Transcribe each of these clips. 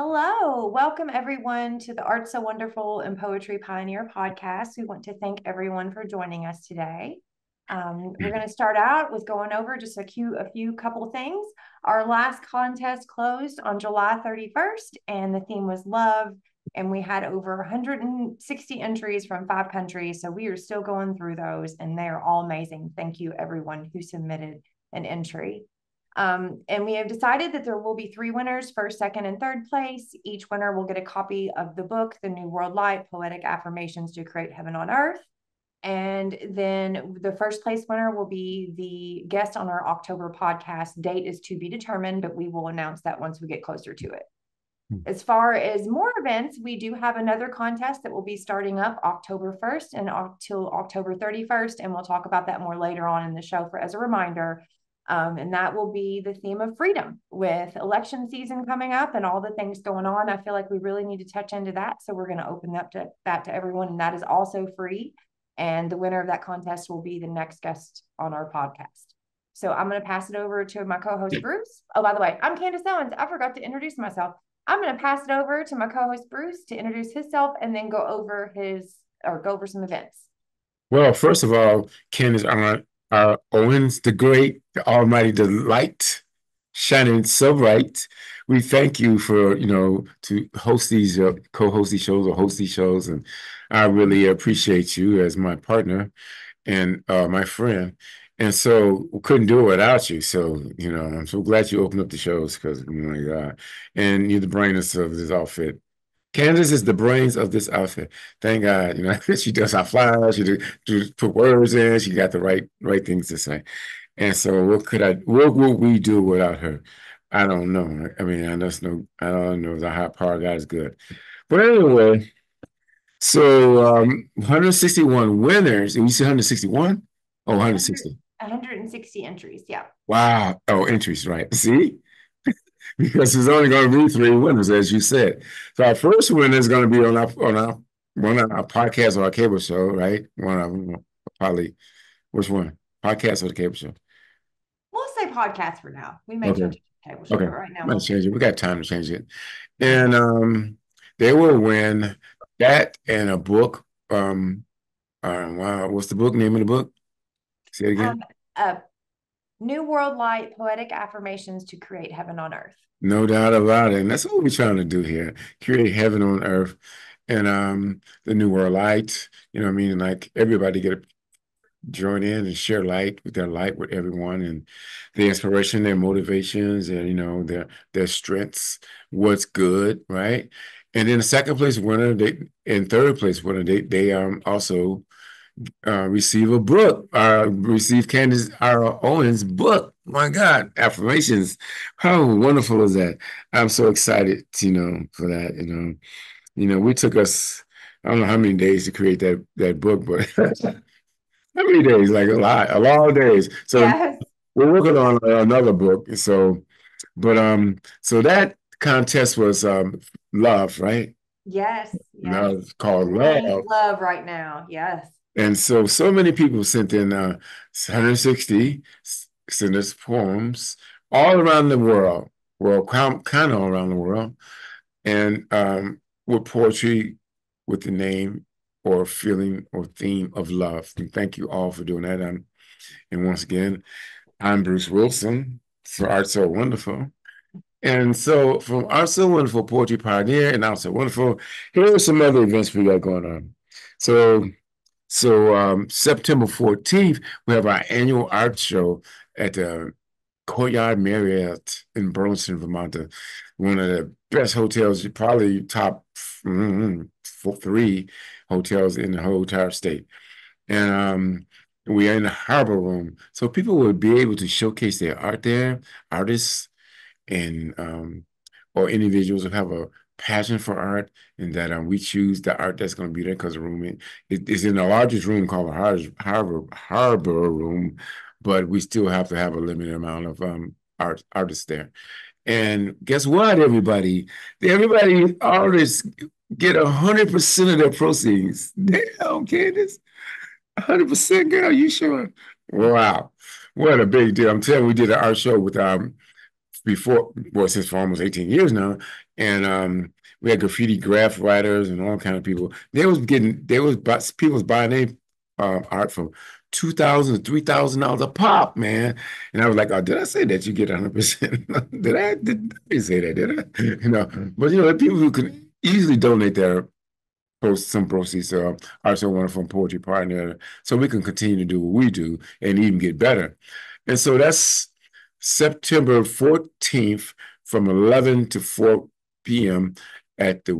Hello, welcome everyone to the Arts So Wonderful and Poetry Pioneer podcast. We want to thank everyone for joining us today. Um, we're going to start out with going over just a few, a few couple things. Our last contest closed on July 31st, and the theme was love. And we had over 160 entries from five countries. So we are still going through those, and they are all amazing. Thank you, everyone who submitted an entry. Um, and we have decided that there will be three winners first, second, and third place. Each winner will get a copy of the book, The New World Light Poetic Affirmations to Create Heaven on Earth. And then the first place winner will be the guest on our October podcast. Date is to be determined, but we will announce that once we get closer to it. Hmm. As far as more events, we do have another contest that will be starting up October 1st and until October 31st. And we'll talk about that more later on in the show for as a reminder. Um, and that will be the theme of freedom with election season coming up and all the things going on. I feel like we really need to touch into that. So we're going to open up to that to everyone. And that is also free. And the winner of that contest will be the next guest on our podcast. So I'm going to pass it over to my co-host Bruce. Oh, by the way, I'm Candace Owens. I forgot to introduce myself. I'm going to pass it over to my co-host Bruce to introduce himself and then go over his or go over some events. Well, first of all, Candace, I'm uh, Owens, the great, the almighty, the light shining so bright. We thank you for, you know, to host these, uh, co-host these shows or host these shows. And I really appreciate you as my partner and uh, my friend. And so we couldn't do it without you. So, you know, I'm so glad you opened up the shows because, oh my God. And you're the brightness of this outfit. Candace is the brains of this outfit. Thank God. You know, she does our flyers, she do, do, put words in, she got the right right things to say. And so what could I what would we do without her? I don't know. I mean, I just know I don't know the high power God is good. But anyway, so um 161 winners. And You see 161? Oh, 160. 160 entries, yeah. Wow. Oh, entries, right. See? Because there's only going to be three winners, as you said. So our first winner is going to be on our on our one of our podcast or our cable show, right? One of them, probably. Which one? Podcast or the cable show? We'll say podcast for now. We may okay. change it to cable show, okay. right now. Change it. We got time to change it, and um, they will win that and a book. Um, uh, wow, what's the book name of the book? Say it again. Um, uh, New World Light Poetic Affirmations to Create Heaven on Earth. No doubt about it. And that's what we're trying to do here create heaven on earth. And um, the New World Light, you know what I mean? Like everybody get a join in and share light with their light with everyone and the inspiration, their motivations, and you know, their their strengths, what's good, right? And then the second place winner, they in third place winner, they they um also uh, receive a book, uh, receive Candace R. Owens' book. My God, affirmations. How wonderful is that? I'm so excited, you know, for that. You know, you know, we took us, I don't know how many days to create that that book, but how many days? Like a lot, a lot of days. So yes. we're working on another book. So, but um, so that contest was um love, right? Yes. yes. Love called love. Love right now. Yes. And so, so many people sent in uh, 160 sent us poems all around the world, well, kind of all around the world, and um, with poetry with the name or feeling or theme of love. And thank you all for doing that. Um, and once again, I'm Bruce Wilson for Arts So Wonderful. And so from Arts So Wonderful Poetry Pioneer and Arts So Wonderful, here are some other events we got going on. So so um, September 14th, we have our annual art show at the Courtyard Marriott in Burlington, Vermont, one of the best hotels, probably top mm, three hotels in the whole entire state. And um, we are in the harbor room. So people will be able to showcase their art there, artists and um, or individuals who have a passion for art and that um, we choose the art that's going to be there because the room it is in the largest room called the harbor harbor room, but we still have to have a limited amount of um, art artists there. And guess what, everybody? Everybody artists get a hundred percent of their proceeds. Damn, Candace. hundred percent, girl. You sure? Wow. What a big deal. I'm telling you, we did an art show with um before, well, since for almost 18 years now. And um, we had graffiti graph writers and all kind of people. They was getting, they was people was buying their uh, art for two thousand, three thousand dollars a pop, man. And I was like, oh, did I say that you get hundred percent? Did I? Did I say that? Did I? You know, but you know, people who can easily donate their post some proceeds to uh, so Wonderful and Poetry Partner, so we can continue to do what we do and even get better. And so that's September 14th from 11 to 4 p.m. at the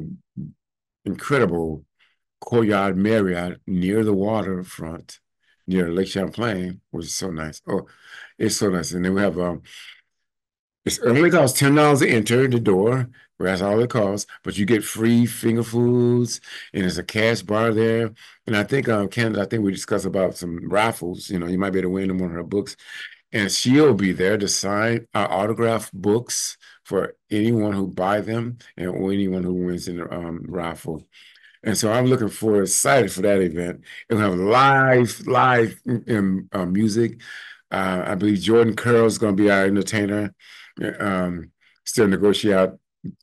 incredible Courtyard Marriott near the waterfront, near Lake Champlain, which is so nice. Oh, it's so nice. And then we have um, it's only costs ten dollars to enter the door. That's all it costs. But you get free finger foods, and there's a cash bar there. And I think um, Candace, I think we discussed about some raffles. You know, you might be able to win one of her books, and she'll be there to sign our autograph books for anyone who buy them and or anyone who wins in the um, raffle. And so I'm looking forward, excited for that event. We have live, live um, uh, music. Uh, I believe Jordan Curl is going to be our entertainer. Um, still negotiate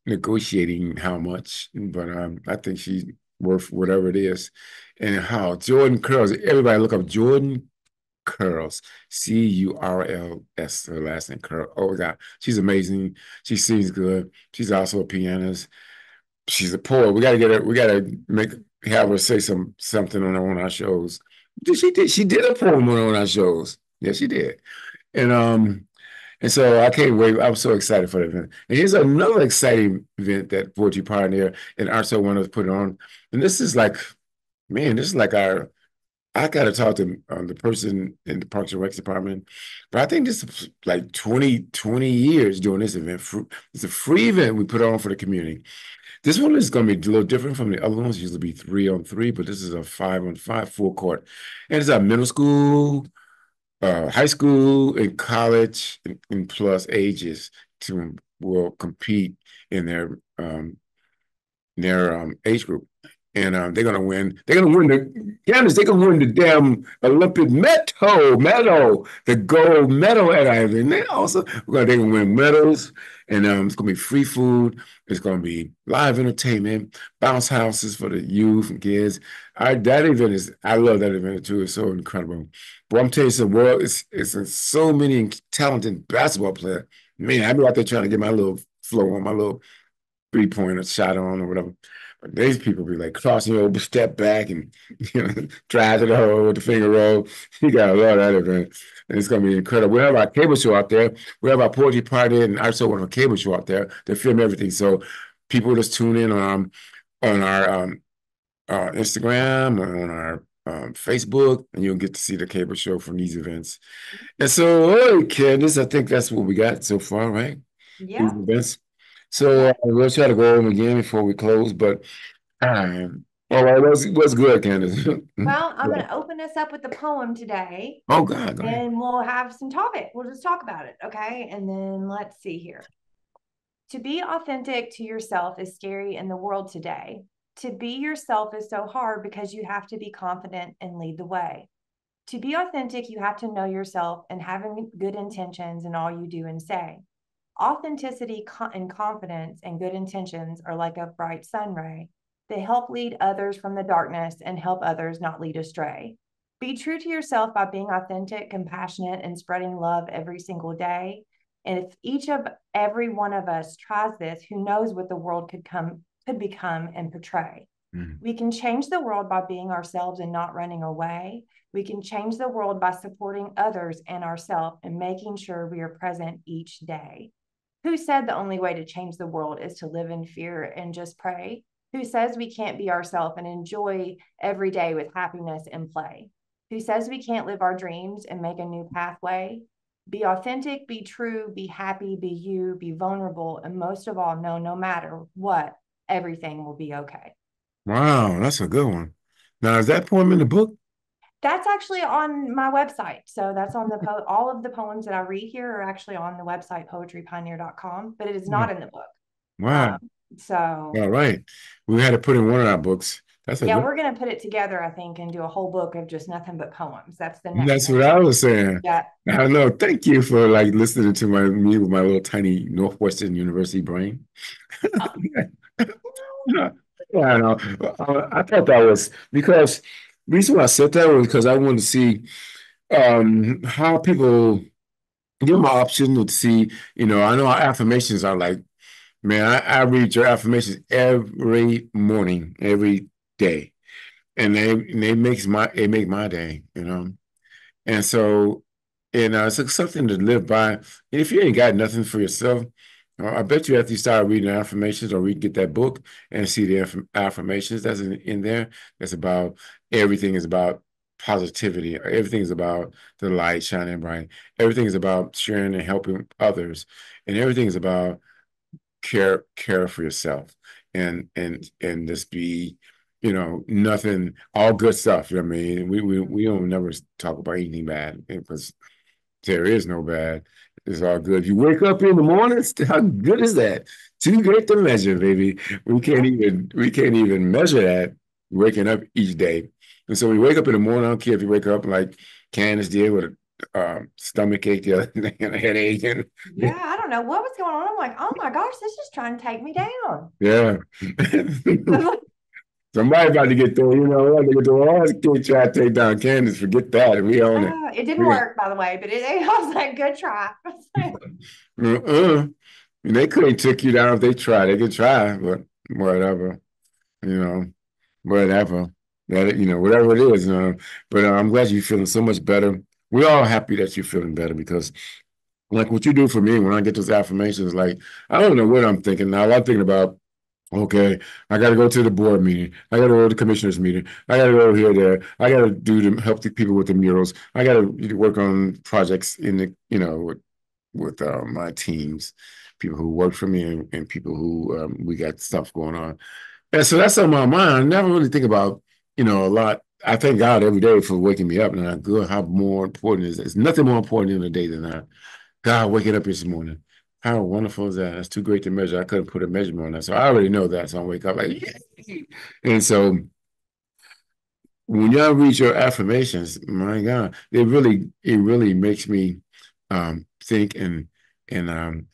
negotiating how much, but um, I think she's worth whatever it is. And how Jordan Curls, everybody look up Jordan Curls, C U R L S, her last name Curl. Oh God, she's amazing. She sings good. She's also a pianist. She's a poet. We gotta get her. We gotta make have her say some something on on our shows. She did. She did a poem on our shows. Yes, she did. And um, and so I can't wait. I'm so excited for the event. And here's another exciting event that Poetry Pioneer and Arts So Wonderful put on. And this is like, man, this is like our I got to talk to um, the person in the Parks and Rec department, but I think this is like 20, 20 years doing this event. It's a free event we put on for the community. This one is going to be a little different from the other ones. Usually be three on three, but this is a five on five full court, and it's a middle school, uh, high school, and college, and, and plus ages to will compete in their um, their um, age group and uh, they're gonna win. They're gonna win the Candace. They're gonna win the damn Olympic medal, medal, the gold medal at Ivy. And they also they're gonna win medals, and um, it's gonna be free food. It's gonna be live entertainment, bounce houses for the youth and kids. I that event is I love that event too. It's so incredible. But I'm telling you, the world it's it's so many talented basketball players. Man, I be out there trying to get my little flow on, my little three pointer shot on or whatever. These people be like crossing over, step back, and you know, drive to the hole with the finger roll. You gotta love that event. And it's gonna be incredible. We have our cable show out there. We have our poetry party and I also one of our cable show out there. They film everything. So people just tune in on on our um, uh, Instagram or on our um, Facebook, and you'll get to see the cable show from these events. And so, hey, Candace, I think that's what we got so far, right? Yeah. These events. So uh, we'll try to go over them again before we close. But um, all right, what's what's good, Candace? well, I'm going to open us up with the poem today. Oh God, go and we'll have some topic. We'll just talk about it, okay? And then let's see here. To be authentic to yourself is scary in the world today. To be yourself is so hard because you have to be confident and lead the way. To be authentic, you have to know yourself and having good intentions in all you do and say. Authenticity and confidence and good intentions are like a bright sun ray. They help lead others from the darkness and help others not lead astray. Be true to yourself by being authentic, compassionate, and spreading love every single day. And if each of every one of us tries this, who knows what the world could come could become and portray. Mm. We can change the world by being ourselves and not running away. We can change the world by supporting others and ourselves and making sure we are present each day. Who said the only way to change the world is to live in fear and just pray? Who says we can't be ourselves and enjoy every day with happiness and play? Who says we can't live our dreams and make a new pathway? Be authentic, be true, be happy, be you, be vulnerable, and most of all, know no matter what, everything will be okay. Wow, that's a good one. Now, is that poem in the book? That's actually on my website. So that's on the po- all of the poems that I read here are actually on the website poetrypioneer.com, but it is not in the book. Wow. Um, so all right. We had to put in one of our books That's yeah, we're gonna put it together, I think, and do a whole book of just nothing but poems. That's the next. That's what I was saying. Yeah. I don't know. Thank you for like listening to my me with my little tiny Northwestern University brain. Oh. yeah, I know. Uh, I thought that was because reason why I said that was because I wanted to see um, how people give an option to see. You know, I know our affirmations are like, man, I, I read your affirmations every morning, every day, and they they makes my it make my day. You know, and so and uh, it's something to live by. If you ain't got nothing for yourself, Uh, I bet you after you start reading the affirmations or read get that book and see the affirmations that's in, in there, that's about everything is about positivity. Everything is about the light shining bright. Everything is about sharing and helping others. And everything is about care care for yourself and and and just be you know nothing all good stuff you know i mean we we, we don't never talk about anything bad because there is no bad it's all good. If you wake up in the morning, how good is that? Too great to measure, baby. We can't even we can't even measure that waking up each day. And so we wake up in the morning. I don't care if you wake up like Candace did with a um, stomach ache the other day and a headache. And, yeah, I don't know what was going on. I'm like, oh my gosh, this is trying to take me down. Yeah. Somebody about to get through, you know, about to get through all kids try to take down Candace. Forget that. We own it. Uh, it didn't work, by the way, but it, it was a good try. uh-uh. They couldn't take you down if they tried. They could try, but whatever. You know, whatever. That you know, whatever it is. Know. But uh, I'm glad you're feeling so much better. We're all happy that you're feeling better because like what you do for me when I get those affirmations, like I don't know what I'm thinking now. I'm thinking about Okay, I got to go to the board meeting. I got to go to the commissioners meeting. I got to go here, there. I got to do to help the people with the murals. I got to work on projects in the, you know, with, with uh, my teams, people who work for me and, and people who um, we got stuff going on. And so that's on my mind. I never really think about, you know, a lot. I thank God every day for waking me up, and I go how more important is. It's nothing more important in the day than that. God waking up this morning how wonderful is that? That's too great to measure. I couldn't put a measurement on that. So I already know that. So I wake up like, Yay! and so when y'all read your affirmations, my God, it really, it really makes me um, think and and um,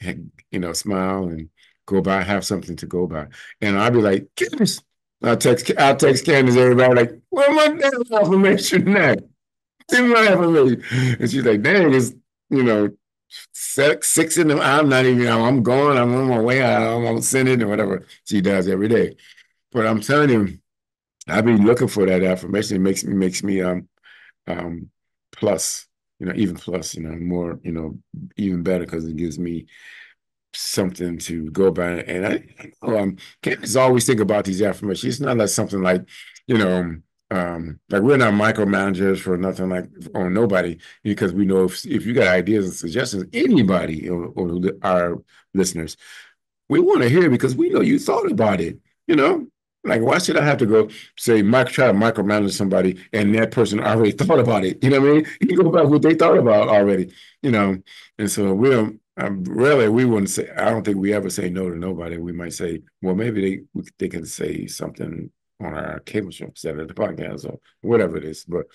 you know, smile and go by, have something to go by. And I'll be like, Candace. I'll text I'll text Candace everybody like, where my damn affirmation at? In my affirmation. And she's like, dang, it's you know, six, six in the I'm not even I'm going, I'm on my way, I'm, I'm sending or whatever she does every day. But I'm telling you, I've been looking for that affirmation. It makes me makes me um um plus, you know, even plus, you know, more, you know, even better because it gives me something to go by. And I I know, um, can't always think about these affirmations. It's not like something like, you know, um, like we're not micromanagers for nothing like on nobody because we know if if you got ideas and suggestions, anybody or, or our listeners, we want to hear because we know you thought about it. You know, like why should I have to go say Mike try to micromanage somebody and that person already thought about it? You know what I mean? You go back what they thought about already. You know, and so we're um, really we wouldn't say. I don't think we ever say no to nobody. We might say, well, maybe they they can say something on our cable show instead of the podcast or whatever it is. But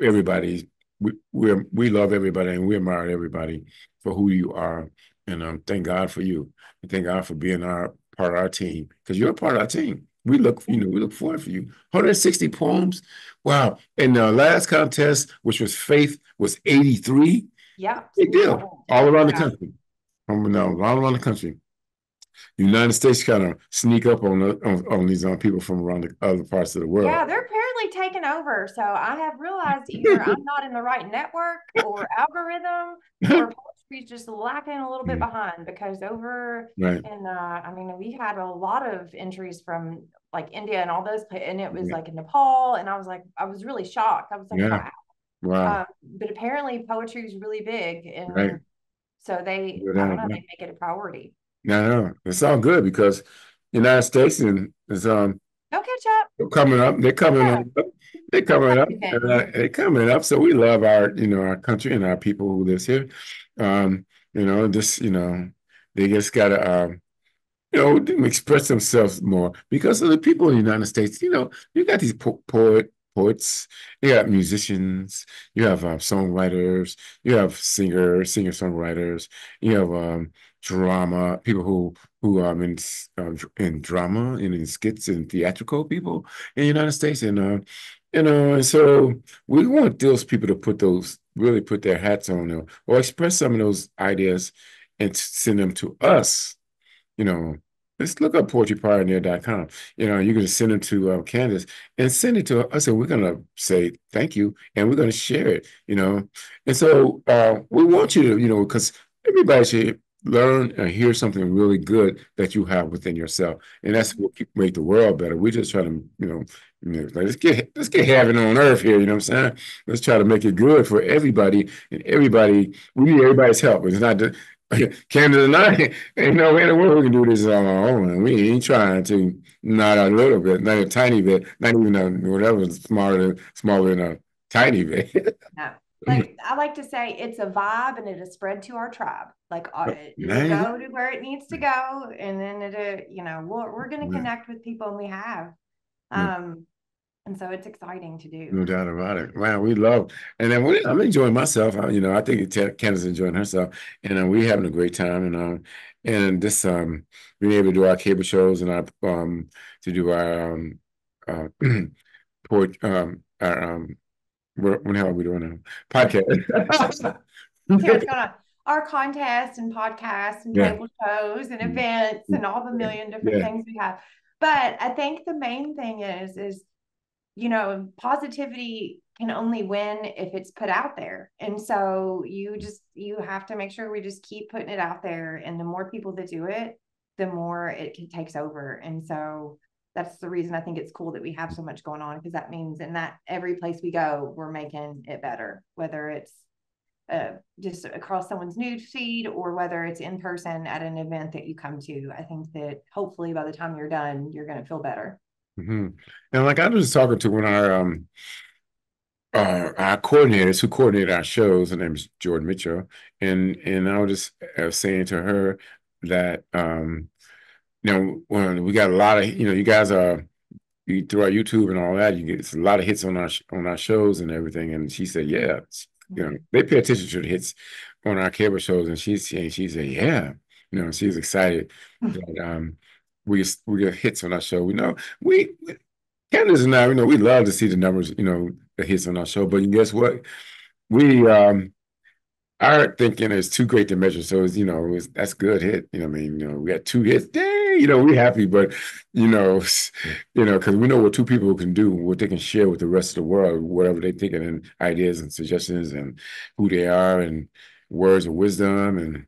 everybody, we we we love everybody and we admire everybody for who you are, and um, thank God for you. And thank God for being our part of our team because you're a part of our team. We look, you know, we look forward for you. 160 poems. Wow. And the last contest, which was Faith, was 83. Yeah. Big deal. All around the country. From no, all around the country. United States kind of sneak up on on, on these on people from around the other parts of the world. Yeah, they're apparently taking over. So I have realized either I'm not in the right network or algorithm, or poetry's just lacking a little bit behind because over right. and uh, I mean we had a lot of entries from like India and all those and it was yeah. like in Nepal and I was like I was really shocked. I was like, yeah. wow. Wow. Um, but apparently poetry is really big and right. so they I don't know, they make it a priority. No, no, it's all good because United States and is um they'll catch up. They're Coming up, they're coming yeah. up. They're coming up. Uh, they're coming up. So we love our, you know, our country and our people who lives here. Um, you know, just you know, they just gotta um, you know, express themselves more because of the people in the United States. You know, you got these po poet poets, you got musicians, you have uh, songwriters, you have singers, singer songwriters, you have um, drama people who who um in uh, in drama and in skits and theatrical people in the United States, and uh, you know, and so we want those people to put those really put their hats on or, or express some of those ideas and send them to us you know, let's look up poetrypioneer.com. You know, you can send it to uh, Candace and send it to us, and we're going to say thank you, and we're going to share it, you know. And so uh, we want you to, you know, because everybody should learn and hear something really good that you have within yourself, and that's mm-hmm. what make the world better. We just try to, you know, you know, let's get let's get heaven on earth here. You know what I'm saying? Let's try to make it good for everybody, and everybody. We need everybody's help. It's not just, Candace and I ain't no way in the world we can do this on our own. We ain't trying to, not a little bit, not a tiny bit, not even a whatever smaller than smaller than a tiny bit. no. Like I like to say, it's a vibe and it is spread to our tribe. Like uh, it go to where it needs to go, and then it, uh, you know, we're, we're going to connect with people, and we have. Um, and so it's exciting to do. No doubt about it. Wow, we love, and then we, I'm enjoying myself. I, you know, I think Candace's enjoying herself, and uh, we're having a great time. And um, and this um, being able to do our cable shows and our um, to do our um, uh, port um, our um, what the hell are we doing now? Podcast. Our contests and podcasts and yeah. cable shows and mm-hmm. events and all the million different yeah. things we have. But I think the main thing is is you know, positivity can only win if it's put out there. And so you just you have to make sure we just keep putting it out there and the more people that do it, the more it takes over. And so that's the reason I think it's cool that we have so much going on because that means in that every place we go, we're making it better, whether it's uh, just across someone's news feed or whether it's in person at an event that you come to. I think that hopefully by the time you're done, you're going to feel better. Mm-hmm. And like I was talking to one of our um our coordinators who coordinate our shows, her name is Jordan Mitchell, and and I was just uh, saying to her that um you know when we got a lot of you know you guys are you through our YouTube and all that you get a lot of hits on our on our shows and everything, and she said yeah you know they pay attention to the hits on our cable shows, and she's saying she said yeah you know she's excited that um we we get hits on our show. We know we Candace and I, you know, we love to see the numbers, you know, the hits on our show. But guess what? We um our thinking is too great to measure. So it's, you know, it's, that's good hit. You know, I mean, you know, we got two hits. Dang, you know, we're happy, but you know, you know, because we know what two people can do, what they can share with the rest of the world, whatever they thinking and ideas and suggestions and who they are and words of wisdom and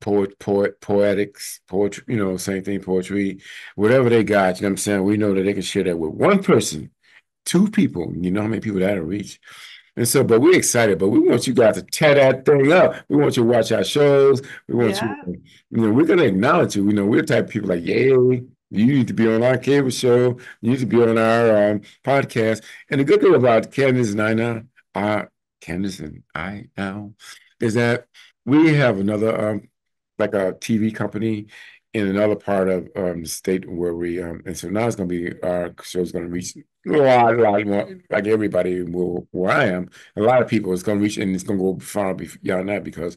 poet, poet, poetics, poetry, you know, same thing, poetry, whatever they got, you know what I'm saying? We know that they can share that with one person, two people, you know how many people that'll reach. And so, but we're excited, but we want you guys to tear that thing up. We want you to watch our shows. We want yeah. you, you know, we're going to acknowledge you. You know, we're the type of people like, yeah, you need to be on our cable show. You need to be on our um, podcast. And the good thing about Candace and I now, uh, Candace and I now, is that we have another um, like a TV company in another part of um, the state where we um, and so now it's going to be our show's going to reach lot more like everybody will where I am. A lot of people it's going to reach and it's going to go far beyond that because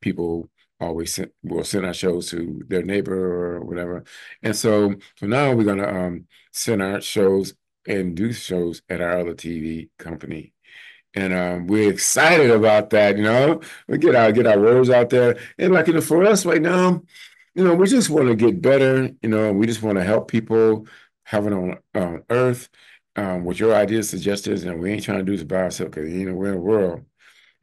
people always send, will send our shows to their neighbor or whatever. And so so now we're going to um, send our shows and do shows at our other TV company and um, we're excited about that. You know, we get our get our words out there, and like you know, for us right now, you know, we just want to get better. You know, we just want to help people having on on Earth um, with your ideas, is and we ain't trying to do this by ourselves because you know we're in a world.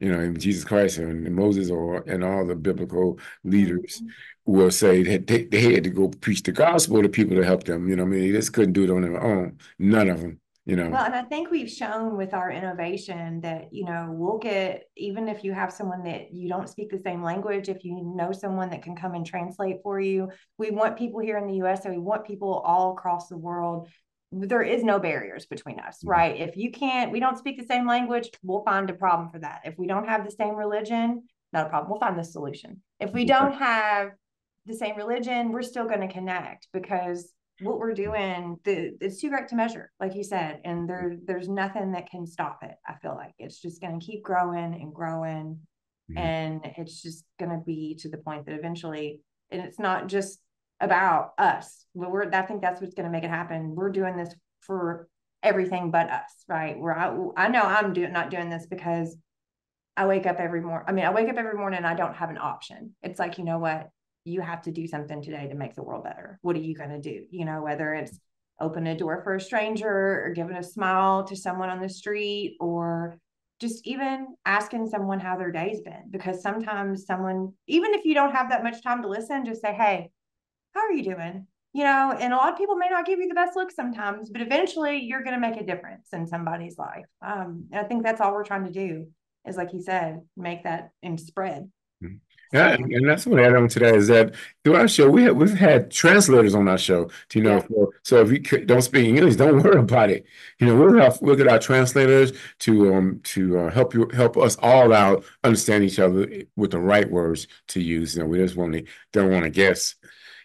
You know, Jesus Christ and Moses or and all the biblical leaders mm-hmm. will say that they, they had to go preach the gospel to people to help them. You know, I mean, they just couldn't do it on their own. None of them you know well and i think we've shown with our innovation that you know we'll get even if you have someone that you don't speak the same language if you know someone that can come and translate for you we want people here in the us and we want people all across the world there is no barriers between us mm-hmm. right if you can't we don't speak the same language we'll find a problem for that if we don't have the same religion not a problem we'll find the solution if we don't have the same religion, we're still going to connect because what we're doing, the it's too great to measure, like you said, and there there's nothing that can stop it. I feel like it's just going to keep growing and growing, mm-hmm. and it's just going to be to the point that eventually, and it's not just about us. We're I think that's what's going to make it happen. We're doing this for everything but us, right? Where I I know I'm doing not doing this because I wake up every morning. I mean, I wake up every morning and I don't have an option. It's like, you know what? You have to do something today to make the world better. What are you going to do? You know, whether it's open a door for a stranger or giving a smile to someone on the street or just even asking someone how their day's been. Because sometimes someone, even if you don't have that much time to listen, just say, Hey, how are you doing? You know, and a lot of people may not give you the best look sometimes, but eventually you're going to make a difference in somebody's life. Um, and I think that's all we're trying to do is like you said, make that and spread. Mm-hmm. Yeah, and, that's what I add on to that is that through our show, we have, we've had translators on our show. To, you know, yeah. for, so if you don't speak English, don't worry about it. You know, we'll have we'll get our translators to um to uh, help you help us all out understand each other with the right words to use. You know, we just want to don't want to guess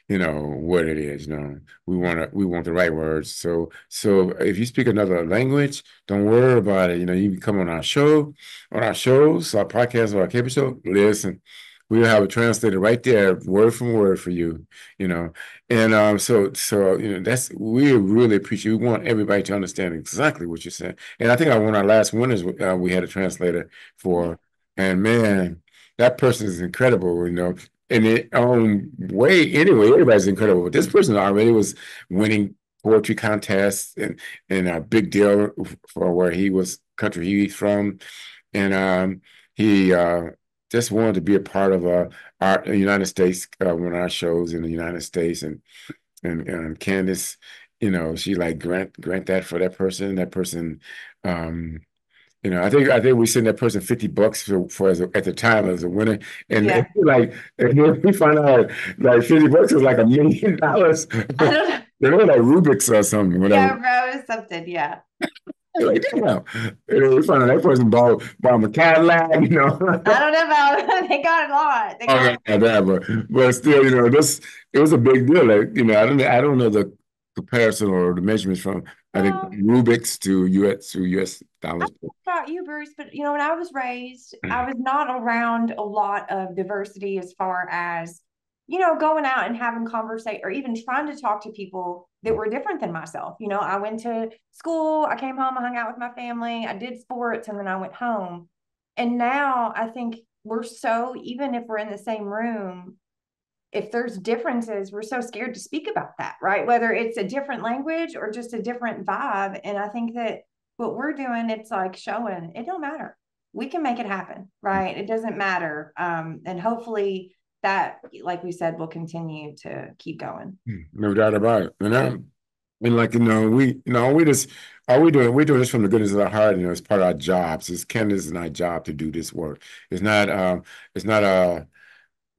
you know what it is you know? We want to we want the right words. So so if you speak another language don't worry about it. You know you can come on our show on our shows our podcast or our cable show. Listen we'll have a translator right there word from word for you you know? And um so so you know that's we really appreciate we want everybody to understand exactly what you're saying. And i think i one our last winners uh, we had a translator for. And man that person is incredible you know in its own way. Anyway everybody's incredible. But this person already was winning poetry contests and and a big deal for where he was country he's from. And um, he uh, just wanted to be a part of uh, our United States uh, one of our shows in the United States. And and, and Candace you know she like grant grant that for that person. That person um, you know, I think I think we sent that person fifty bucks for, for as a, at the time as a winner, and, yeah. like and then we find out like fifty bucks was like a million dollars. I don't know. They were like rupees or something. Whatever. Yeah, bro, something. Yeah. like damn, and we find out that person bought bought a Cadillac. You know. I don't know about they got a lot. They oh, got oh, that, but but still, you know, this it was a big deal. Like you know, I don't I don't know the comparison or the measurements from I think rupees to US to US dollars. about you, Bruce, but you know, when I was raised, mm. I was not around a lot of diversity as far as you know, going out and having conversation or even trying to talk to people that were different than myself. You know, I went to school, I came home, I hung out with my family, I did sports, and then I went home. And now I think we're so, even if we're in the same room, if there's differences, we're so scared to speak about that, right? Whether it's a different language or just a different vibe. And I think that what we're doing, it's like showing it don't matter. We can make it happen, right? It doesn't matter. Um, and hopefully that, like we said, will continue to keep going. Hmm, no doubt about it. And I'm and like you know, we you know, we just are we doing we're doing this from the goodness of our heart, you know, it's part of our jobs. It's Candace and our job to do this work. It's not um it's not uh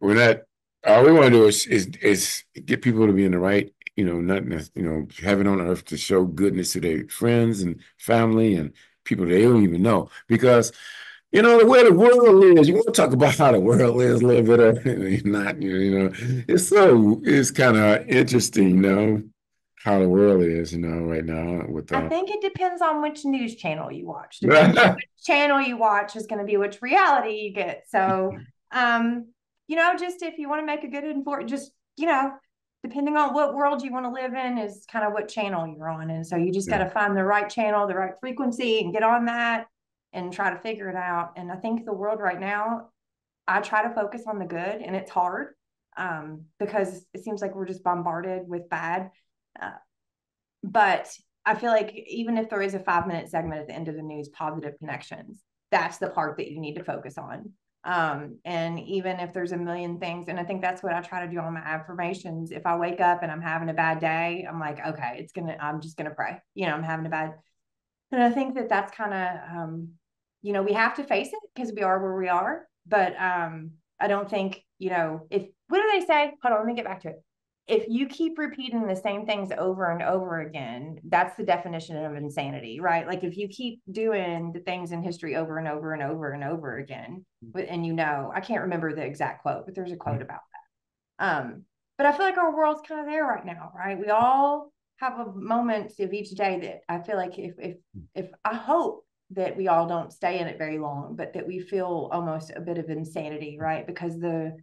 we're not all we want to do is, is is get people to be in the right, you know, not you know, heaven on earth to show goodness to their friends and family and people they don't even know. Because, you know, the way the world is, you want to talk about how the world is a little bit of not, you know, it's so it's kind of interesting, you know, how the world is, you know, right now with I think it depends on which news channel you watch. which channel you watch is going to be which reality you get. So um you know, just if you want to make a good important, just, you know, depending on what world you want to live in is kind of what channel you're on. And so you just yeah. got to find the right channel, the right frequency and get on that and try to figure it out. And I think the world right now, I try to focus on the good and it's hard um, because it seems like we're just bombarded with bad. Uh, but I feel like even if there is a five minute segment at the end of the news, positive connections, that's the part that you need to focus on. Um, and even if there's a million things, and I think that's what I try to do on my affirmations. If I wake up and I'm having a bad day, I'm like, okay, it's gonna, I'm just gonna pray. You know, I'm having a bad, and I think that that's kind of, um, you know, we have to face it because we are where we are. But um, I don't think, you know, if what do they say? Hold on, let me get back to it if you keep repeating the same things over and over again, that's the definition of insanity, right? Like if you keep doing the things in history over and over and over and over again, mm-hmm. and you know, I can't remember the exact quote, but there's a quote mm-hmm. about Um, but I feel like our world's kind of there right now, right? We all have a moment of each day that I feel like if if mm-hmm. if I hope that we all don't stay in it very long, but that we feel almost a bit of insanity, right? Because the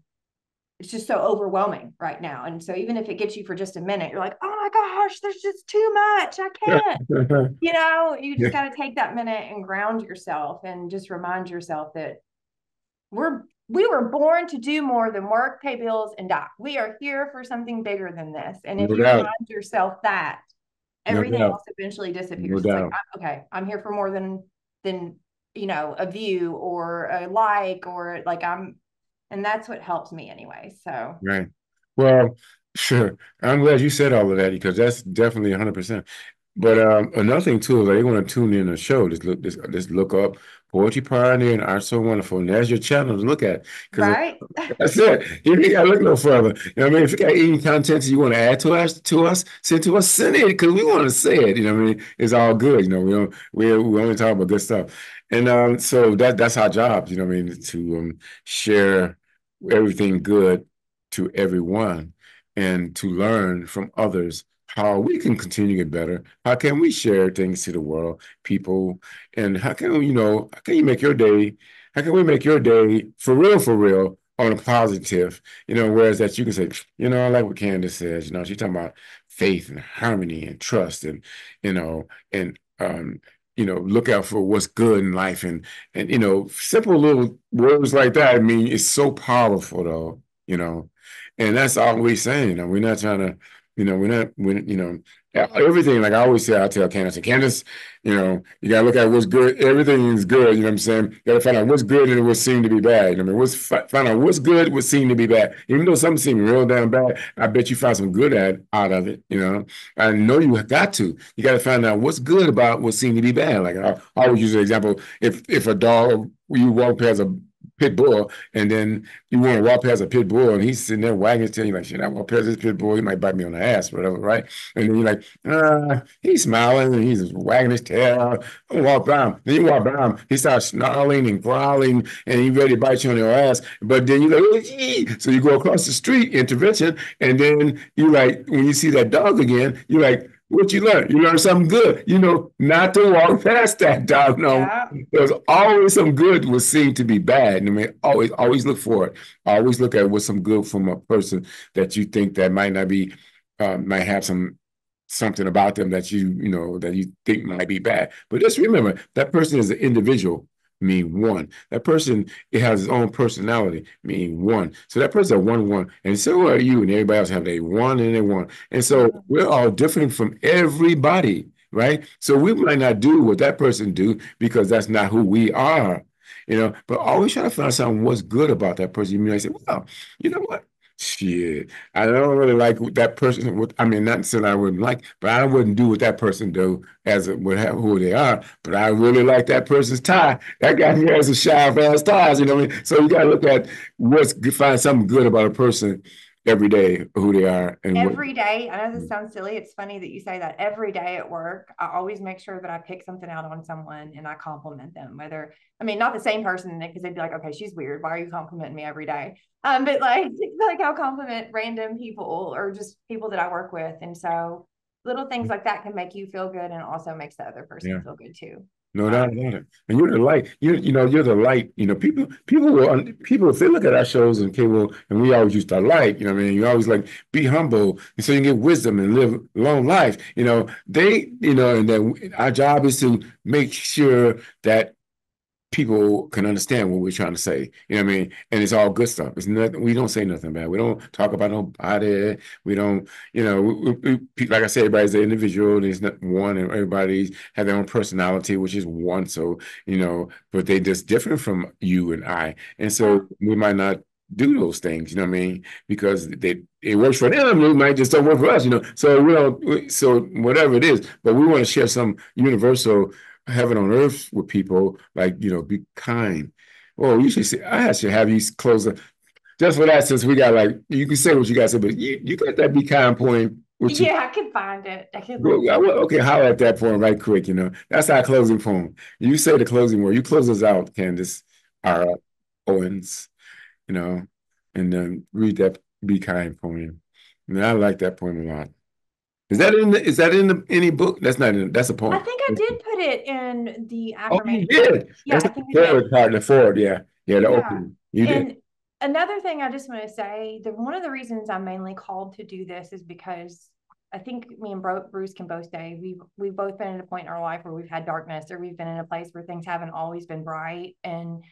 it's just so overwhelming right now. And so even if it gets you for just a minute, you're like, oh my gosh, there's just too much. I can't. you know, you just got to take that minute and ground yourself and just remind yourself that we're we were born to do more than work, pay bills, and die. We are here for something bigger than this. And if no you doubt. remind yourself that, everything no else eventually disappears. No like, okay, I'm here for more than than you know a view or a like or like I'm, and that's what helps me anyway. So right. Well, sure. I'm glad you said all of that because that's definitely 100. percent But um, another thing too is they want to tune in the show. Just look, just, just look up Poetry Pioneer and Arts So Wonderful. And there's your channel to look at. Right. That's it. You ain't got to look no further. You know what I mean? If you got any content you want to add to us, to us, send to us, send it because we want to say it. You know what I mean? It's all good. You know, we don't, we, we only talk about good stuff. And um, so that that's our job, you know what I mean, to um, share everything good to everyone and to learn from others how we can continue to get better. How can we share things to the world, people, and how can you know how can you make your day? How can we make your day for real, for real, on a positive? You know, whereas that you can say, you know, I like what Candace says. You know, she's talking about faith and harmony and trust, and you know, and um, you know, look out for what's good in life, and and you know, simple little words like that. I mean, it's so powerful, though. You know, and that's all we're saying. And we're not trying to you know, we're not, we you know, uh, everything, like I always say, I tell Candace, Candace, you know, you got to look at what's good. Everything is good. You know what I'm saying? You got to find out what's good and what's seen to be bad. You know I mean? What's, find out what's good, what's seen to be bad. Even though something seems real damn bad, I bet you find some good at, out of it. You know, I know you got to. You got to find out what's good about what's seen to be bad. Like I, I always use an example. If, if a dog, you walk past a pit bull, and then you want to walk past a pit bull, and he's sitting there wagging his tail. You're like, shit, I walk past this pit bull, he might bite me on the ass, whatever, right? And then you're like, ah, he's smiling and he's wagging his tail. I walk by him. Then you walk by him, he starts snarling and growling, and he's ready to bite you on your ass. But then you're like, oh, so you go across the street, intervention, and then you like, when you see that dog again, you're like, what you learn? You learn something good. You know, not to walk past that dog. No, yeah. there's always some good was seen to be bad. I mean, always, always look for it. Always look at what's some good from a person that you think that might not be, uh, might have some something about them that you, you know, that you think might be bad. But just remember that person is an individual mean one. That person it has his own personality, meaning one. So that person's a one one, and so are you, and everybody else have a one and a one. And so we're all different from everybody, right? So we might not do what that person do because that's not who we are, you know. But always try to find something what's good about that person. You might say, well, you know what? Shit, I don't really like that person. I mean, not saying I wouldn't like, but I wouldn't do what that person do as it would have who they are. But I really like that person's tie. That guy here has a sharp ass ties. You know what I mean? So you got to look at what's find something good about a person every day who they are and every what, day. I know this sounds silly. It's funny that you say that. Every day at work i always make sure that i pick something out on someone and i compliment them whether i mean not the same person because they'd be like okay she's weird. Why are you complimenting me every day? Um but like like i'll compliment random people or just people that i work with. And so little things mm. like that can make you feel good and also makes the other person yeah. feel good too no doubt about it. And you're the light. You you know you're the light. You know people people will people if they look at our shows and cable and we always use the light. You know I mean you always like be humble and so you get wisdom and live long life. You know they you know and then our job is to make sure that people can understand what we're trying to say. You know what I mean? And it's all good stuff. It's nothing. We don't say nothing bad. We don't talk about nobody. We don't. You know, we, we, like I said, everybody's an individual. There's not one, and everybody have their own personality, which is one. So you know, but they just different from you and I, and so we might not do those things, you know what I mean? Because they it works for them, it might just don't work for us, you know. So we don't so whatever it is, but we want to share some universal heaven on earth with people, like, you know, be kind. Oh, you should say, I should have you close up. Just for that, since we got like, you can say what you got to say, but you, you got that be kind point. Yeah, you, I can find it. I can. Well, okay, how at that point right quick, you know. That's our closing poem. You say the closing word. You close us out, Candace, our Owens, you know, and then read that Be Kind poem. And I like that poem a lot. Is that in the, is that in the, any book? That's not in that's a poem. I think I did put it in the Oh, you affirmation. did. Yeah, That's I the think did. forward part, the forward, yeah. Yeah, the Yeah. opening. You did. And another thing I just want to say, the one of the reasons I'm mainly called to do this is because I think me and Bro- Bruce can both say we've we've both been at a point in our life where we've had darkness or we've been in a place where things haven't always been bright and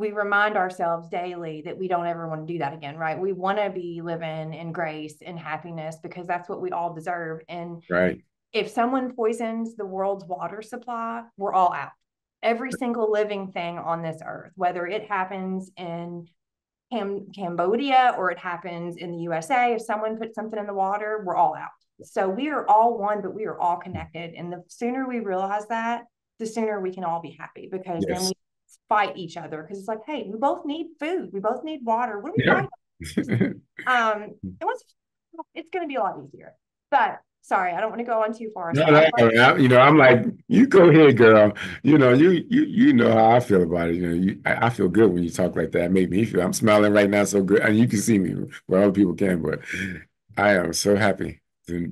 we remind ourselves daily that we don't ever want to do that again, right? We want to be living in grace and happiness because that's what we all deserve. And Right. if someone poisons the world's water supply, we're all out. Every single living thing on this earth, whether it happens in Cam- Cambodia or it happens in the USA, if someone puts something in the water, we're all out. So we are all one, but we are all connected. And the sooner we realize that, the sooner we can all be happy because then we fight each other because it's like, hey, we both need food, we both need water. What are we Yeah. fighting? Um, it was, it's going to be a lot easier. But sorry, I don't want to go on too far. No, So no, I'm like- I- you know, I'm like, you go ahead, girl. You know, you you you know how I feel about it. You know, you, I, I feel good when you talk like that. It make me feel. I'm smiling right now, so good, and you can see me where other people can, but I am so happy.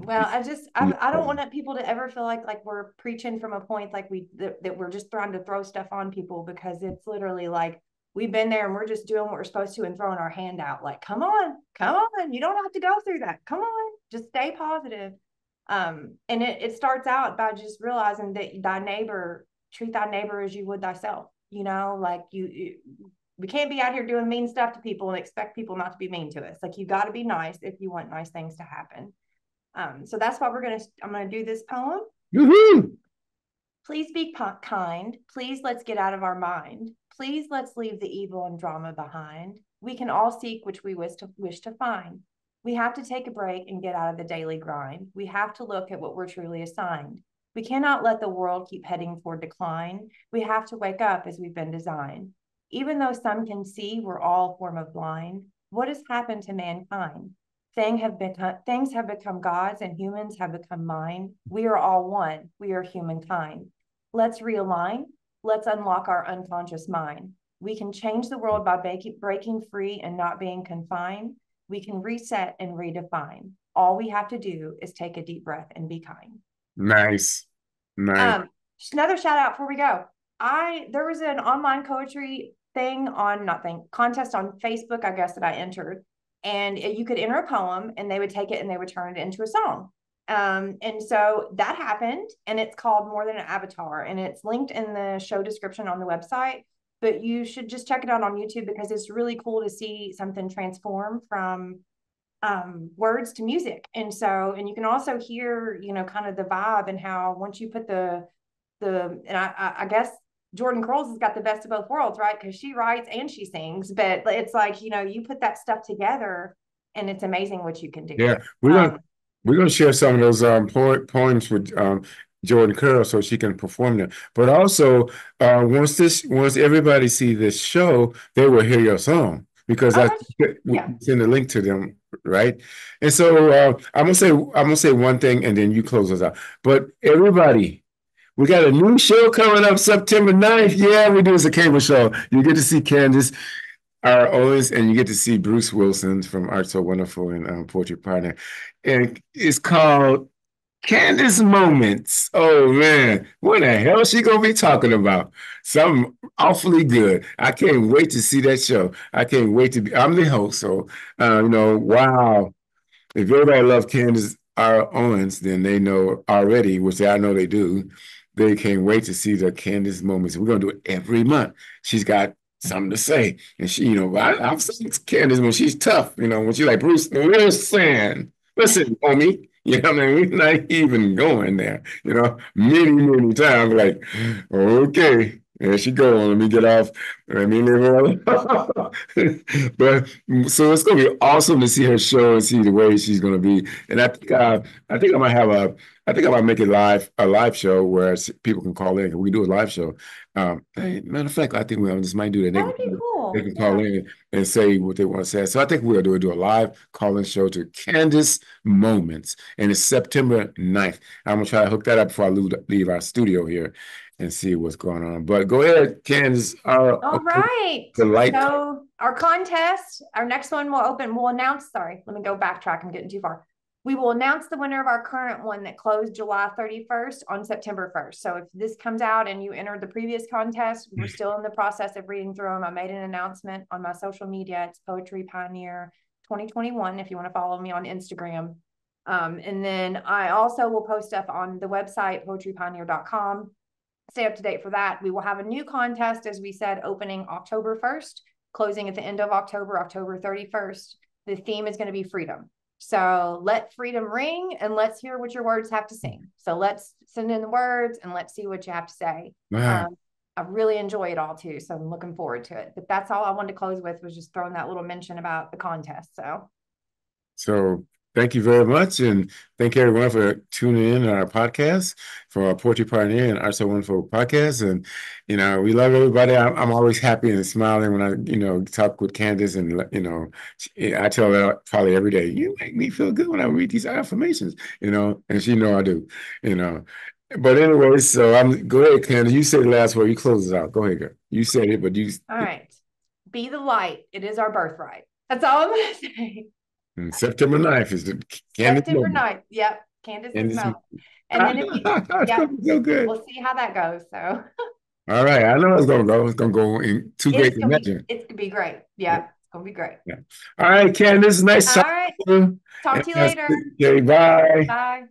Well, I just I, I don't want people to ever feel like like we're preaching from a point like we that, that we're just trying to throw stuff on people because it's literally like we've been there and we're just doing what we're supposed to and throwing our hand out like come on come on you don't have to go through that. Come on just stay positive. Um and it, it starts out by just realizing that thy neighbor treat thy neighbor as you would thyself you know like you, you we can't be out here doing mean stuff to people and expect people not to be mean to us. Like you got to be nice if you want nice things to happen um, so that's why we're gonna. I'm gonna do this poem. Woohoo! Please be kind. Please let's get out of our mind. Please let's leave the evil and drama behind. We can all seek which we wish to wish to find. We have to take a break and get out of the daily grind. We have to look at what we're truly assigned. We cannot let the world keep heading for decline. We have to wake up as we've been designed. Even though some can see we're all form of blind, what has happened to mankind? Thing have become, things have become gods and humans have become mine. We are all one. We are humankind. Let's realign. Let's unlock our unconscious mind. We can change the world by breaking, breaking free and not being confined. We can reset and redefine. All we have to do is take a deep breath and be kind. Nice, nice. Um, another shout out before we go. I there was an online poetry thing on not thing contest on Facebook, I guess that I entered, and you could enter a poem, and they would take it and they would turn it into a song. Um, and so that happened, and it's called More Than an Avatar, and it's linked in the show description on the website. But you should just check it out on YouTube because it's really cool to see something transform from um, words to music. And so, and you can also hear, you know, kind of the vibe and how once you put the, the, and I, I, I guess Jordan Curls has got the best of both worlds, right? Because she writes and she sings, but it's like, you know, you put that stuff together and it's amazing what you can do. Yeah, we're gonna Um, we're gonna share some of those um po poems with um Jordan Curl so she can perform them. But also, uh, once this once everybody see this show, they will hear your song because Oh, I yeah. send a link to them, right? And so uh, I'm gonna say I'm gonna say one thing and then you close us out. But everybody. We got a new show coming up September 9th. Yeah, we do It's a cable show. You get to see Candace, R. Owens, and you get to see Bruce Wilson from Arts So Wonderful and um, Poetry Pioneer. And it's called Candace Moments. Oh man, what the hell is she gonna be talking about? Something awfully good. I can't wait to see that show. I can't wait to be. I'm the host, so uh, you know, wow. If everybody loves Candace R. Owens, then they know already, which I know they do. They can't wait to see the Candace moments. We're gonna do it every month. She's got something to say, and she, you know, I, I've seen Candace when she's tough. You know, when she's like Bruce, listen, listen, homie. You know, what I mean, we're not even going there. You know, many, many times, like, okay, there she go. Let me get off. Let me leave her alone. but so it's gonna be awesome to see her show and see the way she's gonna be. And I think uh, I think I might have a I think I might make it live a live show where people can call in. We can do a live show. Um, hey, matter of fact, I think we just might do that. That would be cool. Cool. They can call Yeah. in and say what they want to say. So I think we'll do do a live call-in show to Candace Moments, and it's September 9th. I'm gonna try to hook that up before I leave, leave our studio here and see what's going on. But go ahead, Candace. Uh, All right. The light. So our contest, our next one will open, we'll announce, sorry, let me go backtrack. I'm getting too far. We will announce the winner of our current one that closed July 31st on September 1st. So if this comes out and you entered the previous contest, we're still in the process of reading through them. I made an announcement on my social media. It's Poetry Pioneer 2021 if you want to follow me on Instagram. Um, and then I also will post stuff on the website, poetrypioneer.com. Stay up to date for that. We will have a new contest, as we said, opening October 1st, closing at the end of October, October 31st. The theme is going to be freedom. So let freedom ring and let's hear what your words have to sing. So let's send in the words and let's see what you have to say. Wow. Um, I really enjoy it all too. So I'm looking forward to it. But that's all I wanted to close with was just throwing that little mention about the contest. So So thank you very much. And thank you everyone for tuning in to our podcast for our Poetry Pioneer and Arts So Wonderful podcast. And, you know, we love everybody. I'm, I'm always happy and smiling when I, you know, talk with Candace and, you know, I tell her probably every day, you make me feel good when I read these affirmations, you know, and she know I do, you know. But anyway, so I'm, go ahead, Candace. You say the last word. You close it out. Go ahead, girl. You said it, but you, all right. Be the light. It is our birthright. That's all I'm gonna say. And September 9th is the Candace September moment. 9th. Yep. Candace Candace is And then if you, yeah. so good. we'll see how that goes. So All right, I know it's gonna go. It's gonna go in too great it's to gonna be, imagine. it's gonna be great. Yeah, it's gonna be great. All right, Candace, nice All talking right. to you. Talk to you later. Okay, bye. Bye.